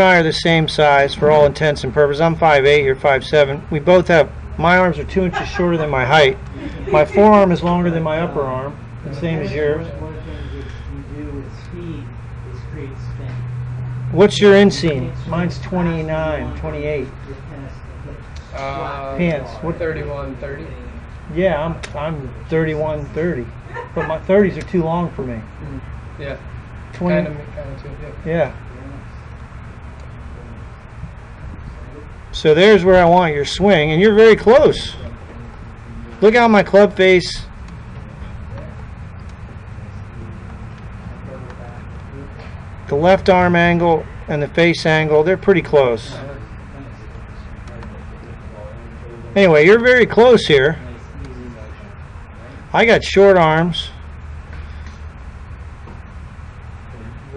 I are the same size for all intents and purposes. I'm 5'8", you're 5'7". We both have, my arms are two inches shorter than my height. My forearm is longer than my upper arm, the same as yours. One of the things that you do with speed is create spin. What's your inseam? Mine's 29, 28. Your tennis hit. Uh, Pants, what- 31, 30. Yeah, I'm I'm 31, 30. But my 30s are too long for me. Yeah. 20. Kind of, kind of too. Yeah. Yeah. So there's where I want your swing, and you're very close. Look how my club face. The left arm angle and the face angle, they're pretty close. Anyway, you're very close here. I got short arms.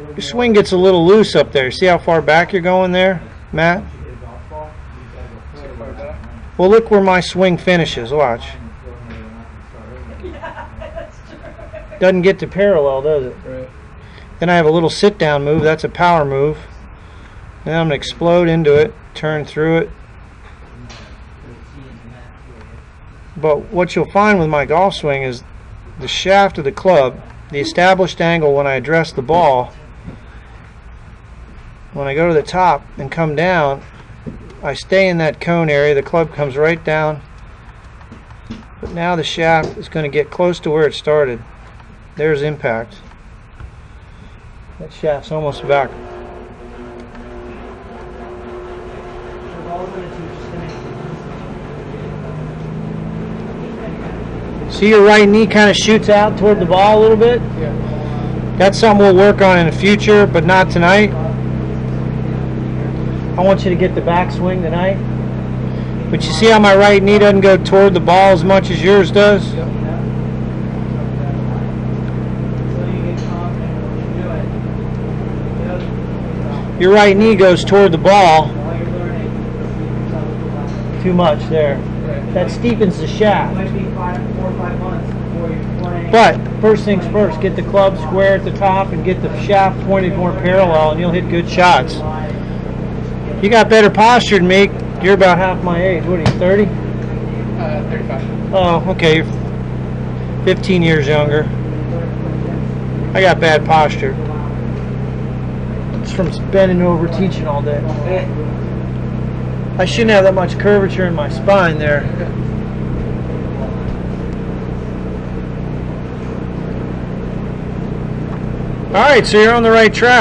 Your swing gets a little loose up there. See how far back you're going there, Matt? Too far back. Well, look where my swing finishes. Watch. Doesn't get to parallel, does it? Right. Then I have a little sit down move. That's a power move. Then I'm going to explode into it, turn through it. But what you'll find with my golf swing is the shaft of the club, the established angle when I address the ball, when I go to the top and come down, I stay in that cone area. The club comes right down. But now the shaft is going to get close to where it started. There's impact. That shaft's almost back. See your right knee kind of shoots out toward the ball a little bit? Yeah. That's something we'll work on in the future, but not tonight. I want you to get the backswing tonight. But you see how my right knee doesn't go toward the ball as much as yours does? Yep. So you get confident when you do it. Yep. Your right knee goes toward the ball While you're learning, you'll see yourself too much there. That steepens the shaft. might be five, four or five months before you're playing. But first things first, get the club square at the top and get the shaft pointed more parallel and you'll hit good shots. You got better posture than me. You're about half my age. What are you, 30? Uh, 35. Oh, okay. You're 15 years younger. I got bad posture. It's from bending over teaching all day. I shouldn't have that much curvature in my spine there. All right, so you're on the right track.